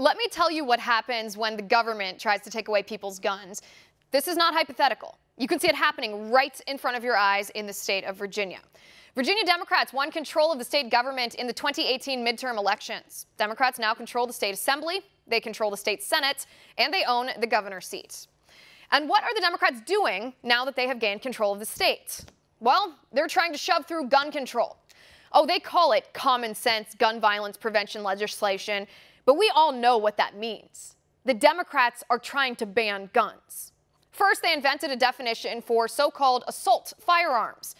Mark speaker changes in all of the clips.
Speaker 1: let me tell you what happens when the government tries to take away people's guns. This is not hypothetical. You can see it happening right in front of your eyes in the state of Virginia. Virginia Democrats won control of the state government in the 2018 midterm elections. Democrats now control the state assembly, they control the state senate, and they own the governor's seat. And what are the Democrats doing now that they have gained control of the state? Well, they're trying to shove through gun control. Oh, they call it common sense gun violence prevention legislation, but we all know what that means. The Democrats are trying to ban guns. First, they invented a definition for so called assault firearms.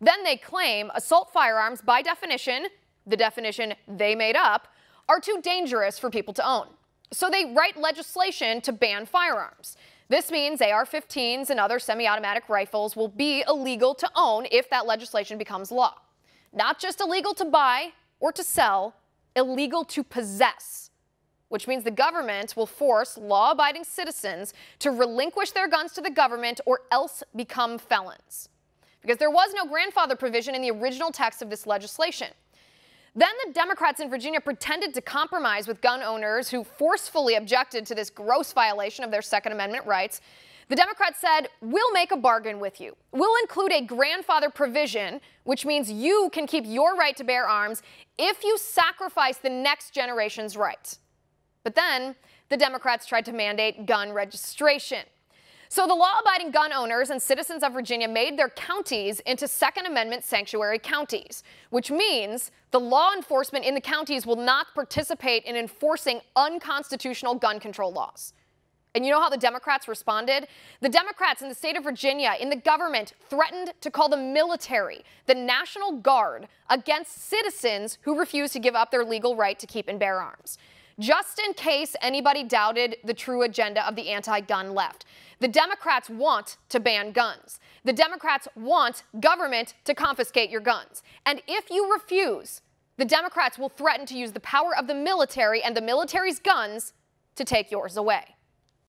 Speaker 1: Then they claim assault firearms, by definition, the definition they made up, are too dangerous for people to own. So they write legislation to ban firearms. This means AR 15s and other semi automatic rifles will be illegal to own if that legislation becomes law. Not just illegal to buy or to sell, illegal to possess, which means the government will force law abiding citizens to relinquish their guns to the government or else become felons. Because there was no grandfather provision in the original text of this legislation. Then the Democrats in Virginia pretended to compromise with gun owners who forcefully objected to this gross violation of their Second Amendment rights. The Democrats said, We'll make a bargain with you. We'll include a grandfather provision, which means you can keep your right to bear arms if you sacrifice the next generation's right. But then the Democrats tried to mandate gun registration. So the law abiding gun owners and citizens of Virginia made their counties into Second Amendment sanctuary counties, which means the law enforcement in the counties will not participate in enforcing unconstitutional gun control laws. And you know how the Democrats responded? The Democrats in the state of Virginia, in the government, threatened to call the military, the National Guard, against citizens who refuse to give up their legal right to keep and bear arms just in case anybody doubted the true agenda of the anti gun left. The Democrats want to ban guns. The Democrats want government to confiscate your guns. And if you refuse, the Democrats will threaten to use the power of the military and the military's guns to take yours away.